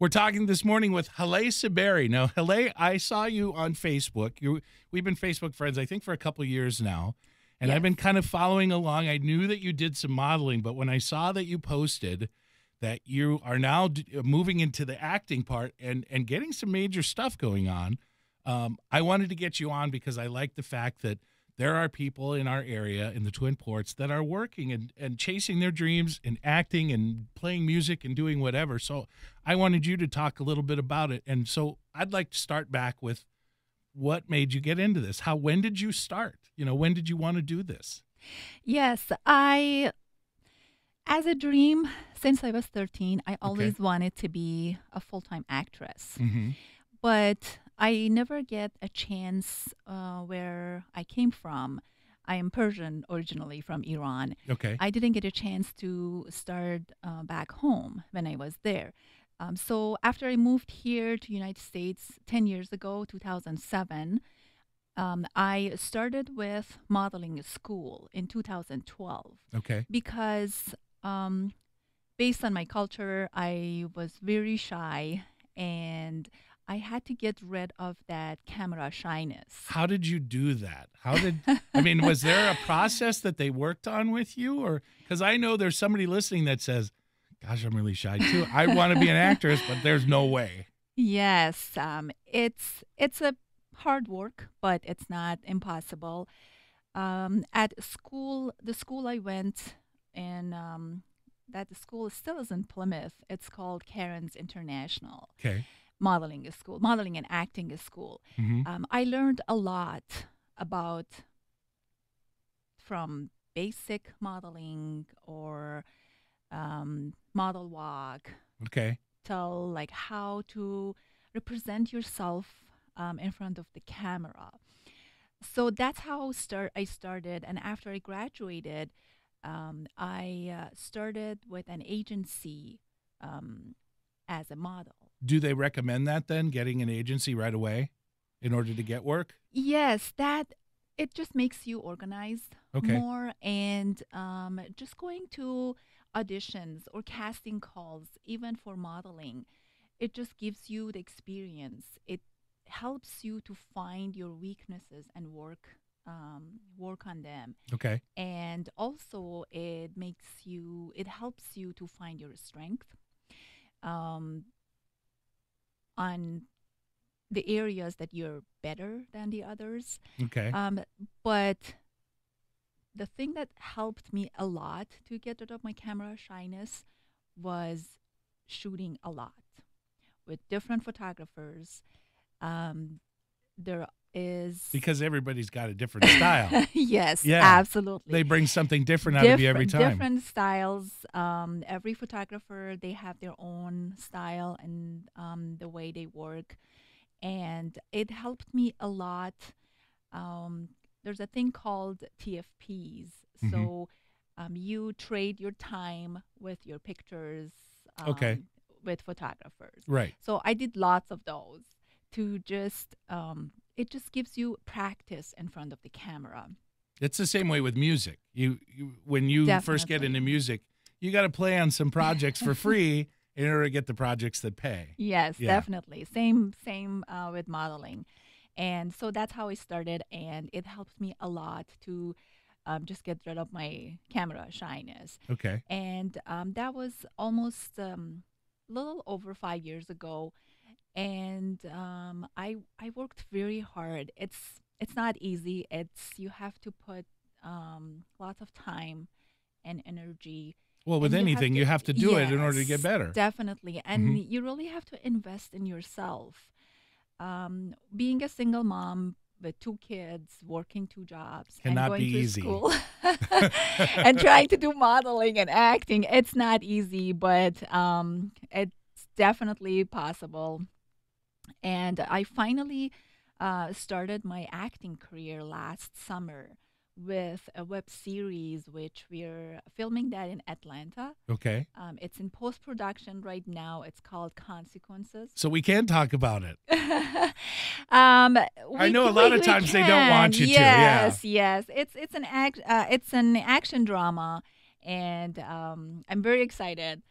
We're talking this morning with Haleh Saberi. Now, Haleh, I saw you on Facebook. You, we've been Facebook friends, I think, for a couple years now. And Yes. I've been kind of following along. I knew that you did some modeling, but when I saw that you posted that you are now d- uh, moving into the acting part and, and getting some major stuff going on, um, I wanted to get you on because I like the fact that there are people in our area in the Twin Ports that are working and, and chasing their dreams and acting and playing music and doing whatever. So I wanted you to talk a little bit about it. And so I'd like to start back with what made you get into this? How when did you start? You know, when did you want to do this? Yes, I, as a dream, since I was 13, I always wanted to be a full time actress. Mm-hmm. But I never get a chance uh, where I came from. I am Persian originally from Iran. Okay. I didn't get a chance to start uh, back home when I was there. Um, so after I moved here to United States 10 years ago, 2007, um, I started with modeling school in 2012 okay. because um, based on my culture, I was very shy and I had to get rid of that camera shyness. How did you do that? How did I mean, was there a process that they worked on with you or cuz I know there's somebody listening that says, "Gosh, I'm really shy too. I want to be an actress, but there's no way." Yes, um, it's it's a hard work, but it's not impossible. Um, at school, the school I went in, um, that school still is in Plymouth. It's called Caryn's International Okay. Modeling is School, Modeling and Acting is School. Mhm. Um, I learned a lot about from basic modeling or um, model walk Okay. till like how to represent yourself um, in front of the camera. So that's how start I started, and after I graduated, um, I uh, started with an agency um, as a model. Do they recommend that then getting an agency right away in order to get work? Yes, that it just makes you organized Okay. more, and um, just going to auditions or casting calls, even for modeling, it just gives you the experience. It helps you to find your weaknesses and work um, work on them, Okay. and also it makes you it helps you to find your strength. Um, on the areas that you're better than the others. Okay. Um, but the thing that helped me a lot to get rid of my camera shyness was shooting a lot with different photographers. Um, there is because everybody's got a different style. yes, Yeah. absolutely. they bring something different out of you every time. Different styles. Um, every photographer they have their own style and um, the way they work, and it helped me a lot. Um, there's a thing called TFPs. Mhm. So um, you trade your time with your pictures. Um, Okay. With photographers. Right. So I did lots of those to just um, it just gives you practice in front of the camera. It's the same way with music. You, you when you first get into music, you got to play on some projects for free in order to get the projects that pay. Yes, Yeah. definitely. Same same uh, with modeling, and so that's how I started, and it helped me a lot to um, just get rid of my camera shyness. Okay. And um, that was almost um, a little over five years ago, and um, I I worked very hard. It's it's not easy. It's you have to put um, lots of time and energy Well, with and anything, you have to do it in order to get better. Definitely. And Mhm. you really have to invest in yourself. Um, being a single mom with two kids, working two jobs, Cannot and going to easy. school and trying to do modeling and acting, it's not easy, but um, it's definitely possible. And I finally uh, started my acting career last summer with a web series, which we're filming that in Atlanta. Okay. Um, it's in post production right now. It's called Consequences. So we can talk about it. um, I know a lot we- of times they don't want you to, yeah. Yes, yes. It's it's an act. Uh, it's an action drama, and um, I'm very excited.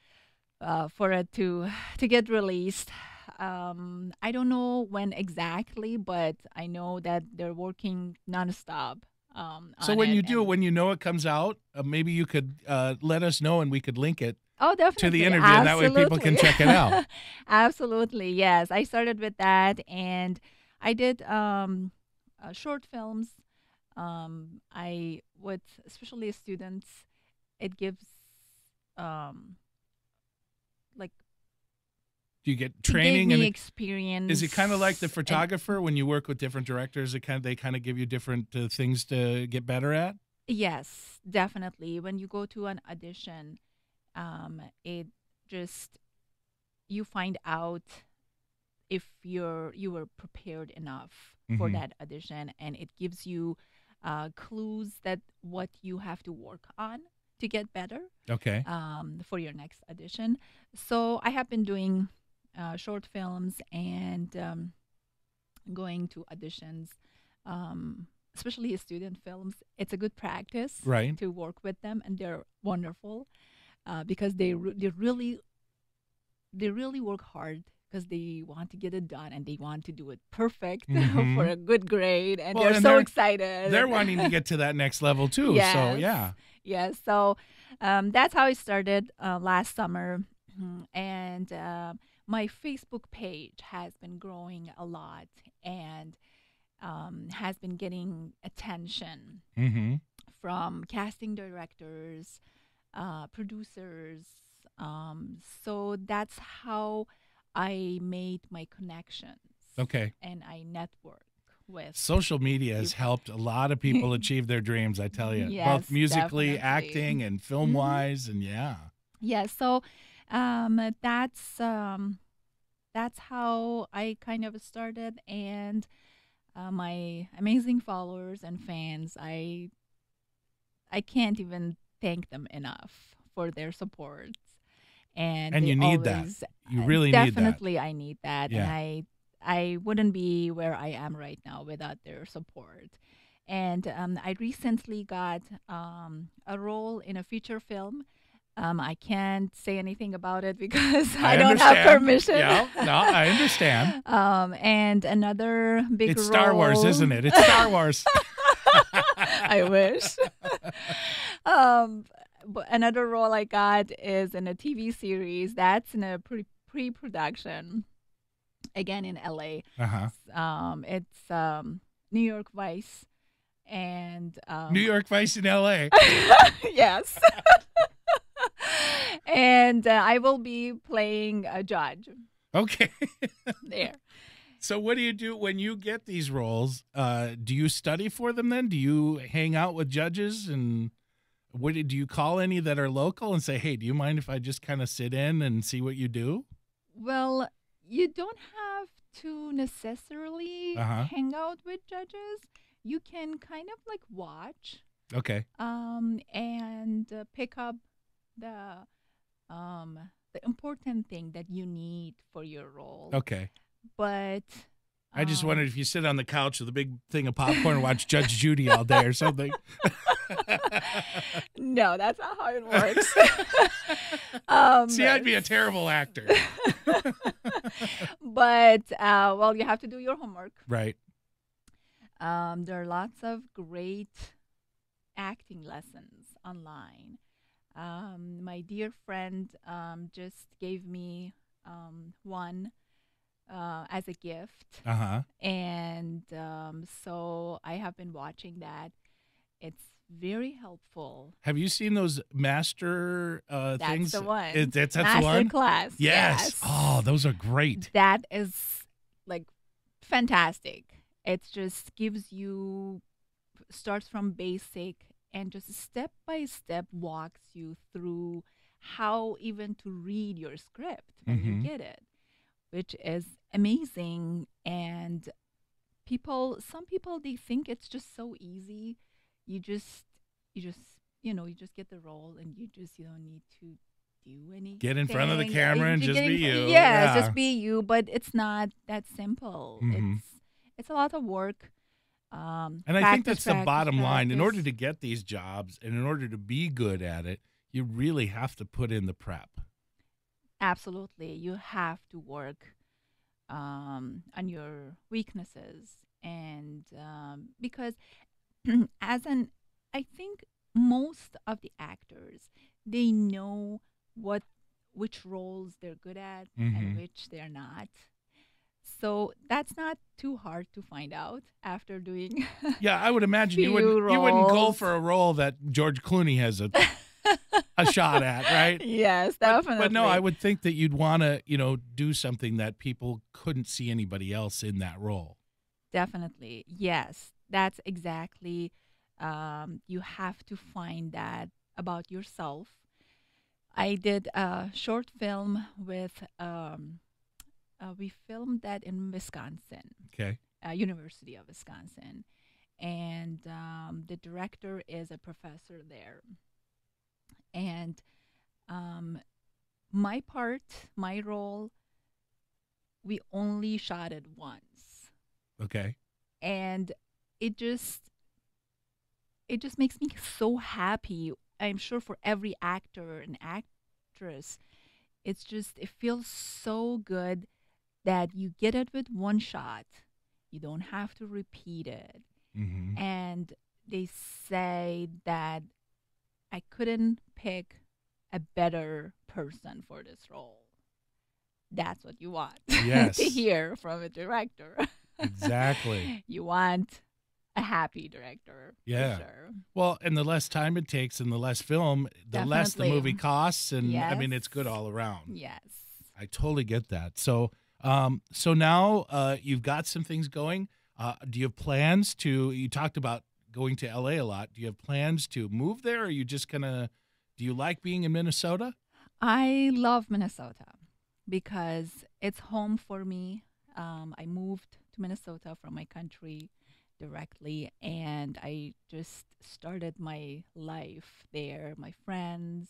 uh, for it to to get released. Um, I don't know when exactly, but I know that they're working nonstop. Um, so when you do when you know it comes out, uh, maybe you could uh, let us know and we could link it. oh, definitely To the interview, and that way people can Absolutely. check it out. Absolutely, yes. I started with that, and I did um, uh, short films. Um, I with especially students, it gives um, like Do you get training and experience. is it kind of like the photographer when you work with different directors? It kind of they kind of give you different uh, things to get better at. Yes, definitely. When you go to an audition, um, it just you find out if you're you were prepared enough for Mhm. that audition, and it gives you uh, clues that what you have to work on to get better Okay. um, for your next audition. So I have been doing uh, short films and um, going to auditions, um, especially student films. It's a good practice Right. to work with them, and they're wonderful uh, because they re- they really they really work hard because they want to get it done and they want to do it perfect Mhm. for a good grade, and Well, they're and so they're- excited. They're wanting to get to that next level too. So yeah. yeah so um, that's how it started uh, last summer and uh, my facebook page has been growing a lot and um, has been getting attention Mm-hmm. from casting directors uh, producers um, so that's how i made my connections Okay. and i network with Social media has helped a lot of people achieve their dreams. I tell you, Yes, both musically, definitely. acting, and film wise, and yeah. Yeah, so um, that's um, that's how I kind of started, and uh, my amazing followers and fans, I I can't even thank them enough for their support. And And you need that. You uh, really need that. definitely I need that, Yeah. and I I wouldn't be where I am right now without their support. And um, I recently got um, a role in a feature film. Um, I can't say anything about it because I, don't have permission. Yeah, no, I understand. um, and another big role It's Star Wars, isn't it? It's Star Wars. I wish. um, but another role I got is in a TV series that's in a pre pre production, again in LA. Uh huh. Um, it's um, New York Vice, and um, New York Vice in L.A. yes. And uh, I will be playing a judge Okay. there. So what do you do when you get these roles? Uh, do you study for them then? Do you hang out with judges and what do you call any that are local and say, "Hey, do you mind if I just kind of sit in and see what you do?" Well, you don't have to necessarily Uh-huh. hang out with judges. You can kind of like watch Okay. um, and uh, pick up the um, the important thing that you need for your role. Okay. But I just um, wondered if you sit on the couch with a big thing of popcorn and watch Judge Judy all day or something. no, that's not how it works. um, See, I'd be a terrible actor. but uh, well, you have to do your homework. right. Um, there are lots of great acting lessons online. Um, my dear friend um, just gave me um, one uh, as a gift, Uh huh. and um, so I have been watching that. It's very helpful. Have you seen those master uh, That's things? the one. It, that's that's the Master one. class. Yes. Oh, those are great. that is like fantastic. It just gives you starts from basic and just step by step walks you through how even to read your script when Mhm. you get it, which is amazing. And people, some people, they think it's just so easy. You just, you just, you know, you just get the role and you just, you don't need to do anything. Get in front of the camera and You just be you. Yeah, Yeah. just be you. But it's not that simple. Mhm. It's it's a lot of work. Um, And I think practice, that's the practice, bottom line. In order to get these jobs and in order to be good at it, you really have to put in the prep. Absolutely. You have to work um, on your weaknesses. And um, because as an, I think most of the actors, they know what, which roles they're good at Mhm. and which they're not. So that's not too hard to find out after doing. Yeah, I would imagine you wouldn't you wouldn't go for a role that George Clooney has a a shot at, right? yes, But, definitely. but no, I would think that you'd want to, you know, do something that people couldn't see anybody else in that role. Definitely. Yes. That's exactly um, you have to find that about yourself. I did a short film with um, uh, we filmed that in Wisconsin, Okay. uh, University of Wisconsin, and um, the director is a professor there. And um, my part, my role, we only shot it once Okay. and it just it just makes me so happy i'm sure for every actor and actress it's just it feels so good that you get it with one shot you don't have to repeat it hmm and they say that i couldn't pick a better person for this role that's what you want Yes. to hear from a director Exactly. you want a happy director. Yeah. Sure. Well, and the less time it takes and the less film, the less the movie costs, and I mean it's good all around. Yes. I totally get that. So, um, so now uh, you've got some things going. Uh, do you have plans to? You talked about going to LA a lot. Do you have plans to move there? Or are you just gonna? Do you like being in Minnesota? I love Minnesota because it's home for me. Um, I moved to Minnesota from my country directly, and I just started my life there. My friends,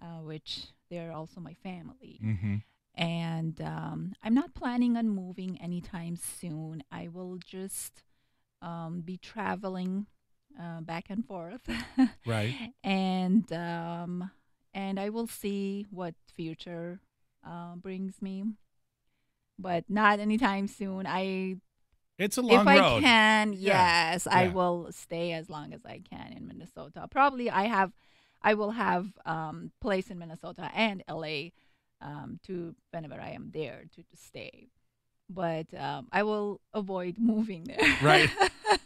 uh, which they're also my family. Mm-hmm. And um, I'm not planning on moving anytime soon. I will just um, be traveling uh, back and forth, Right. and um, and I will see what future uh, brings me, but not anytime soon. I It's a long if I can, Yeah, yes, I will stay as long as I can in Minnesota. Probably I have, I will have um, place in Minnesota and LA um, to whenever I am there to, to stay. But um, I will avoid moving there, Right.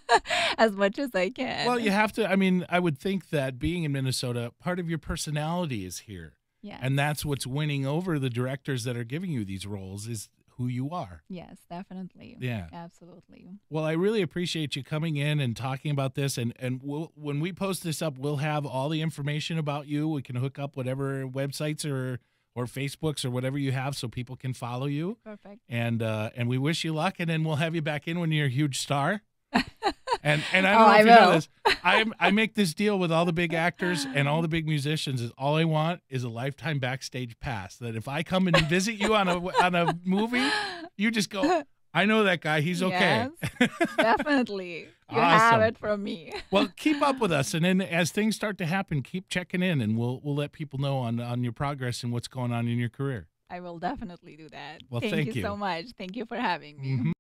as much as I can. Well, you have to. I mean, I would think that being in Minnesota, part of your personality is here, yes, and that's what's winning over the directors that are giving you these roles is who you are. yes, definitely, Yeah. absolutely. Well, I really appreciate you coming in and talking about this. And and we'll, when we post this up, we'll have all the information about you. We can hook up whatever websites or or Facebooks or whatever you have, so people can follow you. Perfect. And uh, and we wish you luck. And then we'll have you back in when you're a huge star. And and I Oh, don't know I if you know this. I I make this deal with all the big actors and all the big musicians. Is all I want is a lifetime backstage pass. That if I come and visit you on a on a movie, you just go. I know that guy. He's okay. Yes, definitely. You have it from me. well, keep up with us, and then as things start to happen, keep checking in, and we'll we'll let people know on on your progress and what's going on in your career. I will definitely do that. Well, thank, thank you, you. so much. Thank you for having me. Mhm.